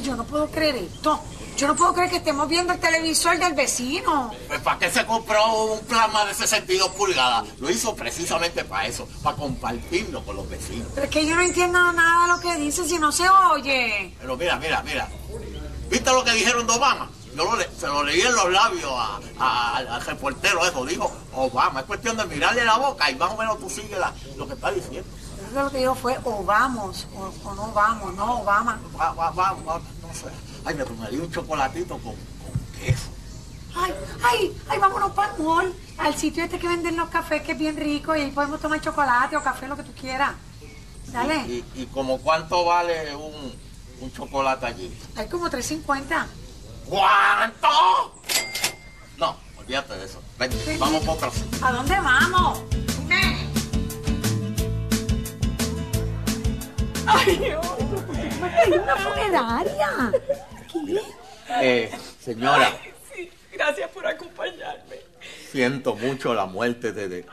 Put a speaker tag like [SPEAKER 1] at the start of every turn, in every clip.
[SPEAKER 1] yo no puedo creer esto. Yo no puedo creer que estemos viendo el televisor del vecino.
[SPEAKER 2] Pues, ¿Para qué se compró un plasma de 62 pulgadas? Lo hizo precisamente para eso, para compartirlo con los vecinos.
[SPEAKER 1] Pero es que yo no entiendo nada de lo que dice si no se oye.
[SPEAKER 2] Pero mira, mira, mira. ¿Viste lo que dijeron de Obama? Yo lo se lo leí en los labios a- a- al, al reportero eso. Dijo Obama. Es cuestión de mirarle la boca y más o menos tú sigues la- lo que está diciendo.
[SPEAKER 1] Lo que dijo fue o vamos o, o no vamos, no Obama.
[SPEAKER 2] Va, va, va, va, no sé. Ay, me tomaría un chocolatito con, con queso.
[SPEAKER 1] Ay, ay, ay, vámonos para el mall, al sitio este que venden los cafés, que es bien rico, y ahí podemos tomar chocolate o café, lo que tú quieras. Dale,
[SPEAKER 2] ¿Y, y como cuánto vale un, un chocolate allí?
[SPEAKER 1] hay como 3.50.
[SPEAKER 2] ¿Cuánto? No, olvídate de eso. Ven, vamos por otro sitio.
[SPEAKER 1] ¿A dónde vamos? Ay, hay una funeraria. Aquí.
[SPEAKER 2] Eh, señora,
[SPEAKER 3] Sí, gracias por acompañarme.
[SPEAKER 2] siento mucho la muerte de... de,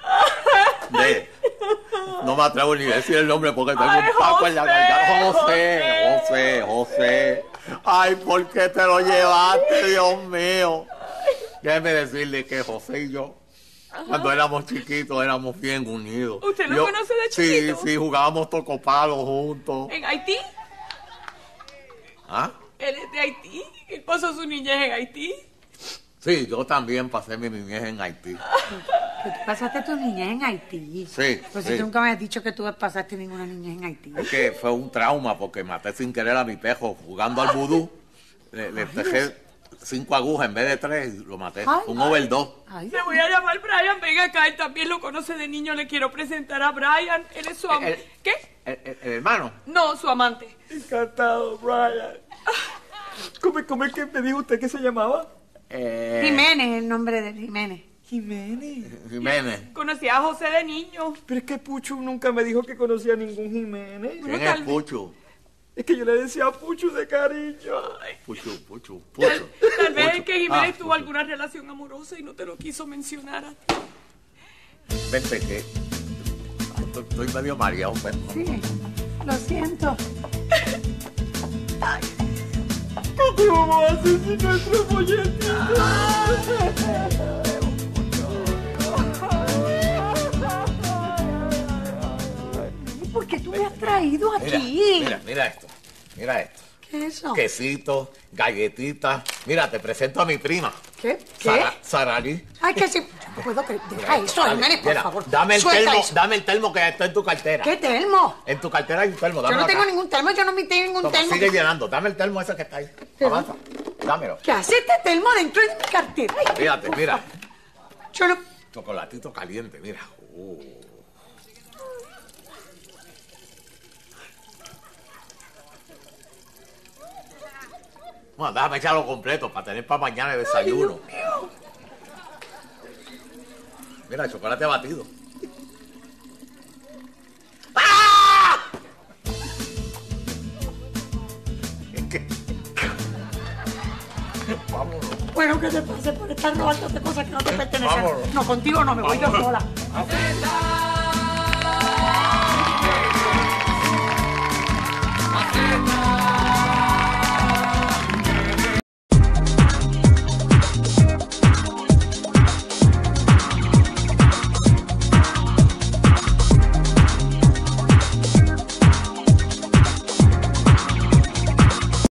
[SPEAKER 2] de- no me atrevo ni a decir el nombre porque tengo
[SPEAKER 3] Ay,
[SPEAKER 2] un paco en la garganta. José,
[SPEAKER 3] José.
[SPEAKER 2] José, José. Ay, ¿por qué te lo llevaste, Dios mío? Déjeme decirle que José y yo, cuando éramos chiquitos, éramos bien unidos.
[SPEAKER 3] ¿Usted lo
[SPEAKER 2] Yo-
[SPEAKER 3] conoce de
[SPEAKER 2] Sí,
[SPEAKER 3] chiquito?
[SPEAKER 2] sí, jugábamos tocopalo juntos.
[SPEAKER 3] ¿En Haití?
[SPEAKER 2] ¿Ah?
[SPEAKER 3] Él es de Haití. Él pasó su niñez en Haití.
[SPEAKER 2] Sí, yo también pasé mi niñez en Haití.
[SPEAKER 1] Tú pasaste tu niñez en Haití.
[SPEAKER 2] Sí,
[SPEAKER 1] Pues
[SPEAKER 2] sí.
[SPEAKER 1] si tú nunca me has dicho que tú pasaste ninguna niñez en Haití.
[SPEAKER 2] Es que fue un trauma porque maté sin querer a mi pejo jugando al vudú. Le, le dejé cinco agujas en vez de tres lo maté.
[SPEAKER 1] Ay,
[SPEAKER 2] un
[SPEAKER 1] ay.
[SPEAKER 2] overdose.
[SPEAKER 1] Ay,
[SPEAKER 3] Le voy a llamar Brian. Venga acá, él también lo conoce de niño. Le quiero presentar a Brian. Él es su amante.
[SPEAKER 2] Eh, eh.
[SPEAKER 3] ¿Qué?
[SPEAKER 2] El, el- el hermano.
[SPEAKER 3] No, su amante.
[SPEAKER 4] Encantado, Brian. ¿Cómo, cómo es que me dijo usted que se llamaba?
[SPEAKER 2] Eh,
[SPEAKER 1] Jiménez, el nombre de Jiménez.
[SPEAKER 4] Jiménez.
[SPEAKER 2] Jiménez.
[SPEAKER 3] Conocí a José de niño.
[SPEAKER 4] Pero es que Pucho nunca me dijo que conocía a ningún Jiménez.
[SPEAKER 2] ¿Quién es Pucho?
[SPEAKER 4] Es que yo le decía Pucho de cariño.
[SPEAKER 2] Pucho, Pucho, Pucho.
[SPEAKER 3] Tal vez es que Jiménez
[SPEAKER 2] Ah,
[SPEAKER 3] tuvo
[SPEAKER 2] Pucho.
[SPEAKER 3] alguna relación amorosa y no te lo quiso mencionar a ti.
[SPEAKER 2] Vente que estoy, estoy medio mareado. ven.
[SPEAKER 1] Sí, lo siento.
[SPEAKER 4] ¿Qué vamos a hacer sin nuestro folletito?
[SPEAKER 1] ¿Por qué tú me has traído
[SPEAKER 2] Mira,
[SPEAKER 1] aquí?
[SPEAKER 2] mira, mira esto. Mira esto.
[SPEAKER 1] ¿Qué es eso?
[SPEAKER 2] Quesito, galletitas. Mira, te presento a mi prima.
[SPEAKER 1] ¿Qué? ¿Qué?
[SPEAKER 2] Sara, Sarari.
[SPEAKER 1] Ay, que sí. Yo no puedo creer. Deja eso, Jiménez, por
[SPEAKER 2] mira,
[SPEAKER 1] favor.
[SPEAKER 2] Dame el,
[SPEAKER 1] Suelta
[SPEAKER 2] termo,
[SPEAKER 1] eso.
[SPEAKER 2] dame el termo que está en tu cartera.
[SPEAKER 1] ¿Qué termo?
[SPEAKER 2] En tu cartera hay un termo,
[SPEAKER 1] Yo
[SPEAKER 2] dámelo
[SPEAKER 1] no tengo
[SPEAKER 2] acá.
[SPEAKER 1] ningún termo, yo no me tengo ningún
[SPEAKER 2] Toma,
[SPEAKER 1] termo.
[SPEAKER 2] sigue llenando. Dame el termo ese que está ahí. Avanza. Dámelo.
[SPEAKER 1] ¿Qué hace este termo dentro de mi cartera? Ay,
[SPEAKER 2] Fíjate, mira.
[SPEAKER 1] Yo no...
[SPEAKER 2] Chocolatito caliente, mira. Uh. Bueno, déjame echarlo completo para tener para mañana el desayuno. Ay, Dios mío. Mira, chocolate batido. ¡Ah! ¿Qué? Vámonos.
[SPEAKER 1] Bueno, que te pase por estar robándote cosas que no te pertenecen. No, contigo no, me voy yo sola.
[SPEAKER 2] Vámonos.